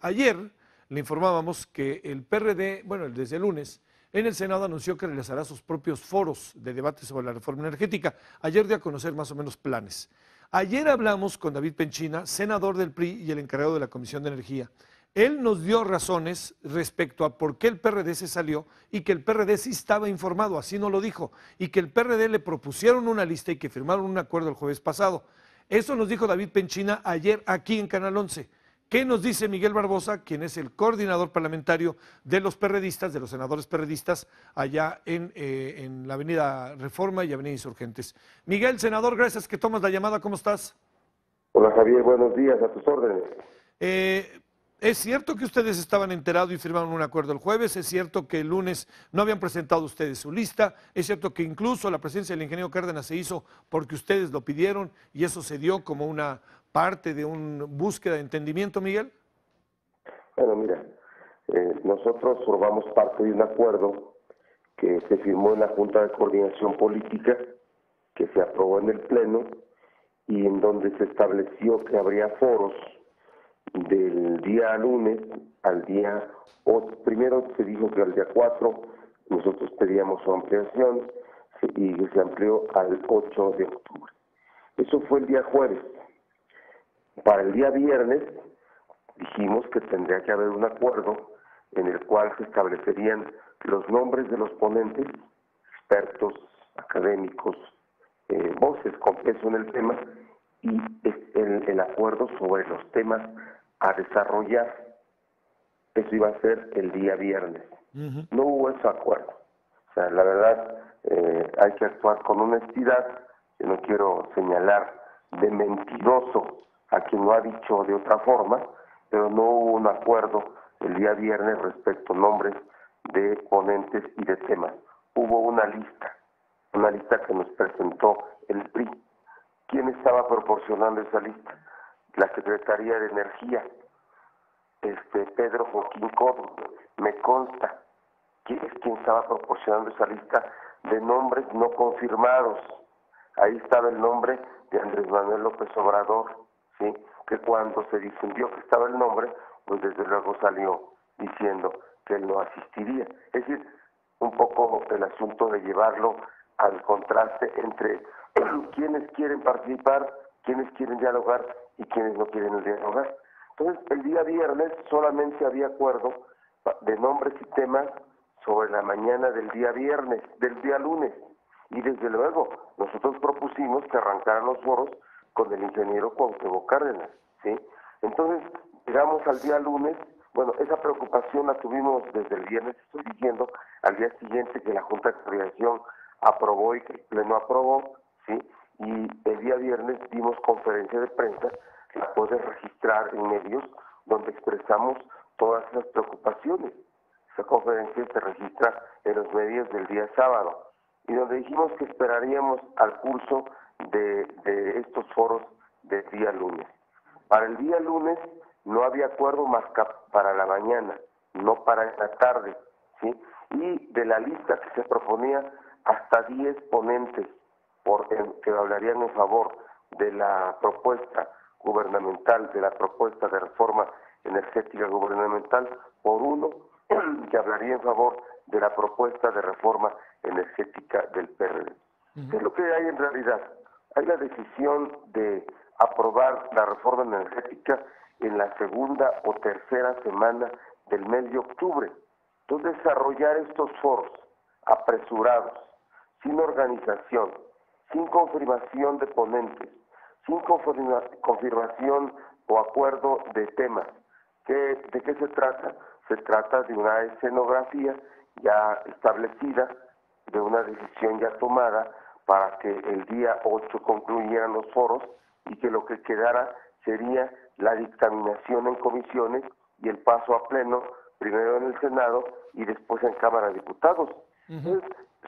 Ayer le informábamos que el PRD, bueno, desde el lunes, en el Senado anunció que realizará sus propios foros de debate sobre la reforma energética. Ayer dio a conocer más o menos planes. Ayer hablamos con David Penchina, senador del PRI y el encargado de la Comisión de Energía. Él nos dio razones respecto a por qué el PRD se salió y que el PRD sí estaba informado, así no lo dijo, y que el PRD le propusieron una lista y que firmaron un acuerdo el jueves pasado. Eso nos dijo David Penchina ayer aquí en Canal 11. ¿Qué nos dice Miguel Barbosa, quien es el coordinador parlamentario de los perredistas, de los senadores perredistas, allá en, eh, la Avenida Reforma y Avenida Insurgentes? Miguel, senador, gracias que tomas la llamada. ¿Cómo estás? Hola Javier, buenos días, a tus órdenes. Eh, ¿Es cierto que ustedes estaban enterados y firmaron un acuerdo el jueves? ¿Es cierto que el lunes no habían presentado ustedes su lista? ¿Es cierto que incluso la presencia del ingeniero Cárdenas se hizo porque ustedes lo pidieron y eso se dio como una parte de una búsqueda de entendimiento, Miguel? Bueno, mira, eh, nosotros formamos parte de un acuerdo que se firmó en la Junta de Coordinación Política, que se aprobó en el Pleno y en donde se estableció que habría foros del día lunes al día 8. Primero se dijo que al día 4 nosotros pedíamos su ampliación y se amplió al 8 de octubre. Eso fue el día jueves. Para el día viernes dijimos que tendría que haber un acuerdo en el cual se establecerían los nombres de los ponentes, expertos, académicos, eh, voces con peso en el tema y el, el, acuerdo sobre los temas a desarrollar. Eso iba a ser el día viernes. No hubo ese acuerdo. O sea, la verdad, eh, hay que actuar con honestidad. Yo no quiero señalar de mentiroso quien lo ha dicho de otra forma, pero no hubo un acuerdo el día viernes respecto a nombres de ponentes y de temas. Hubo una lista, una lista que nos presentó el PRI. ¿Quién estaba proporcionando esa lista? La Secretaría de Energía, este Pedro Joaquín Codro. Me consta quién es quien estaba proporcionando esa lista de nombres no confirmados. Ahí estaba el nombre de Andrés Manuel López Obrador, ¿sí? que cuando se difundió que estaba el nombre, pues desde luego salió diciendo que él no asistiría. Es decir, un poco el asunto de llevarlo al contraste entre quienes quieren participar, quienes quieren dialogar y quienes no quieren dialogar. Entonces, el día viernes solamente había acuerdo de nombres y temas sobre la mañana del día viernes, del día lunes. Y desde luego, nosotros propusimos que arrancaran los foros con el ingeniero Cuauhtémoc Cárdenas, ¿sí? Entonces, llegamos al día lunes, bueno, esa preocupación la tuvimos desde el viernes, estoy diciendo, al día siguiente que la Junta de Coordinación aprobó y que el Pleno aprobó, ¿sí? Y el día viernes dimos conferencia de prensa, la puedes registrar en medios, donde expresamos todas las preocupaciones. Esa conferencia se registra en los medios del día sábado y donde dijimos que esperaríamos al curso de, estos foros del día lunes. Para el día lunes no había acuerdo más que para la mañana, no para la tarde, ¿sí? Y de la lista que se proponía, hasta 10 ponentes por, que hablarían en favor de la propuesta gubernamental, de la propuesta de reforma energética gubernamental, por uno que hablaría en favor de la propuesta de reforma energética del PRD. ¿Qué es lo que hay en realidad? hay la decisión de aprobar la reforma energética en la segunda o tercera semana del mes de octubre. Entonces, desarrollar estos foros apresurados, sin organización, sin confirmación de ponentes, sin confirmación o acuerdo de temas. ¿De qué se trata? Se trata de una escenografía ya establecida, de una decisión ya tomada, para que el día 8 concluyeran los foros y que lo que quedara sería la dictaminación en comisiones y el paso a pleno, primero en el Senado y después en Cámara de Diputados.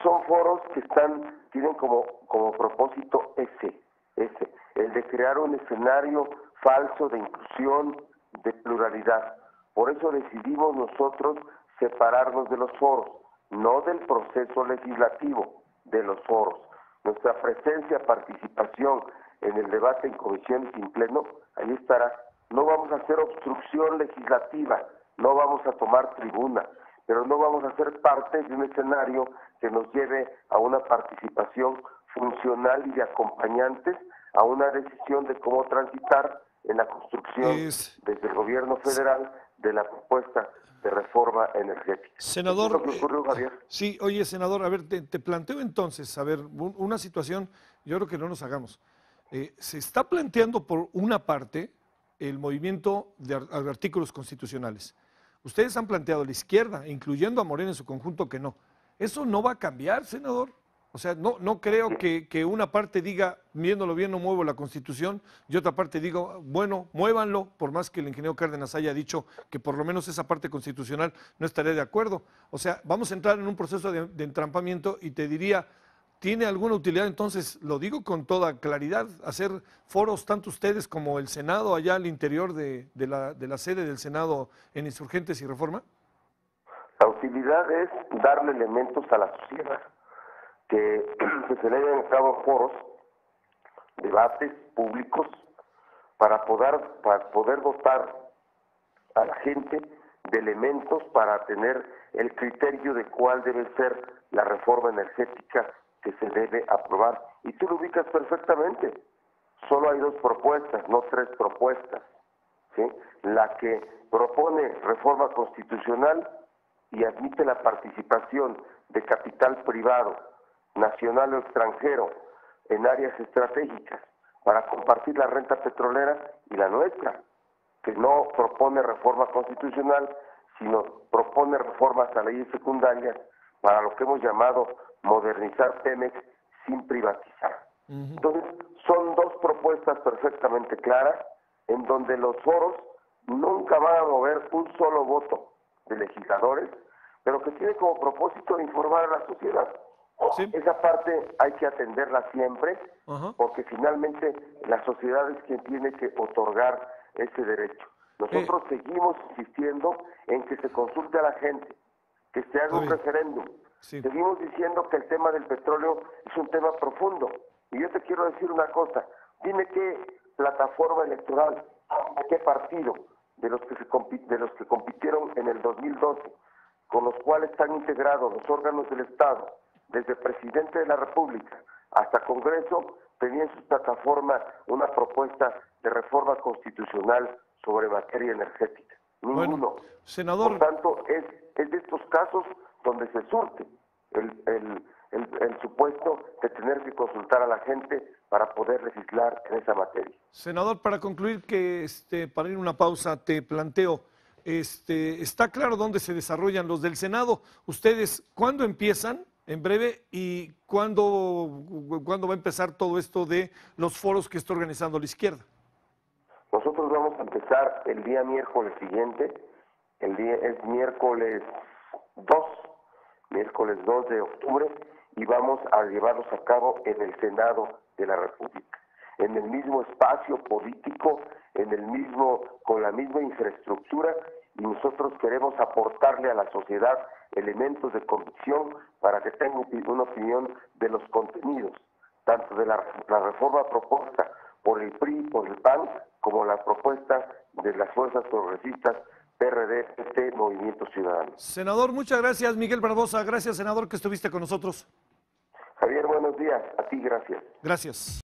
son foros que están, tienen como, como propósito ese, ese, el de crear un escenario falso de inclusión, de pluralidad. Por eso decidimos nosotros separarnos de los foros, no del proceso legislativo, de los foros nuestra presencia, participación en el debate en comisiones en pleno, ahí estará. no vamos a hacer obstrucción legislativa, no vamos a tomar tribuna, pero no vamos a ser parte de un escenario que nos lleve a una participación funcional y de acompañantes a una decisión de cómo transitar en la construcción desde el gobierno federal de la propuesta de reforma energética. Senador, eh, sí, oye, senador, a ver, te, planteo entonces, a ver, una situación, yo creo que no nos hagamos. Eh, se está planteando por una parte el movimiento de artículos constitucionales. Ustedes han planteado a la izquierda, incluyendo a Morena en su conjunto, que no. Eso no va a cambiar, senador. O sea, no, no creo que, que, una parte diga, viéndolo bien, no muevo la Constitución, y otra parte diga, bueno, muévanlo, por más que el ingeniero Cárdenas haya dicho que por lo menos esa parte constitucional no estaría de acuerdo. O sea, vamos a entrar en un proceso de, de entrampamiento y te diría, ¿tiene alguna utilidad entonces, lo digo con toda claridad, hacer foros tanto ustedes como el Senado allá al interior de, de, la, de la sede del Senado en Insurgentes y Reforma? La utilidad es darle elementos a la sociedad que se celebren a cabo foros, debates públicos, para poder, para poder dotar a la gente de elementos para tener el criterio de cuál debe ser la reforma energética que se debe aprobar. Y tú lo ubicas perfectamente. Solo hay dos propuestas, no tres propuestas. ¿sí? La que propone reforma constitucional y admite la participación de capital privado nacional o extranjero en áreas estratégicas para compartir la renta petrolera y la nuestra, que no propone reforma constitucional, sino propone reformas a leyes secundarias para lo que hemos llamado modernizar Pemex sin privatizar. Entonces, son dos propuestas perfectamente claras en donde los foros nunca van a mover un solo voto de legisladores, pero que tiene como propósito informar a la sociedad. Esa parte hay que atenderla siempre, porque finalmente la sociedad es quien tiene que otorgar ese derecho. Nosotros eh. seguimos insistiendo en que se consulte a la gente, que se haga un referéndum. Seguimos diciendo que el tema del petróleo es un tema profundo. Y yo te quiero decir una cosa, dime qué plataforma electoral, qué partido de los que se de los que compitieron en el 2012, con los cuales están integrados los órganos del Estado, desde presidente de la República hasta Congreso, tenía en su plataforma una propuesta de reforma constitucional sobre materia energética. Ninguno. senador. Por tanto, es, es de estos casos donde se surte el, el, el, supuesto de tener que consultar a la gente para poder legislar en esa materia. Senador, para concluir, que este, para ir a una pausa, te planteo, este, está claro dónde se desarrollan los del Senado. ¿Ustedes cuándo empiezan? En breve y cuándo, va a empezar todo esto de los foros que está organizando la izquierda. Nosotros vamos a empezar el día miércoles siguiente, el día es miércoles 2, miércoles 2 de octubre, y vamos a llevarlos a cabo en el Senado de la República, en el mismo espacio político, en el mismo, con la misma infraestructura, y nosotros queremos aportarle a la sociedad elementos de convicción para que tenga una opinión de los contenidos, tanto de la, reforma propuesta por el PRI, por el PAN, como la propuesta de las fuerzas progresistas PRD, este Movimiento Ciudadano. Senador, muchas gracias. Miguel Barbosa, gracias, senador, que estuviste con nosotros. Javier, buenos días. A ti, gracias. Gracias.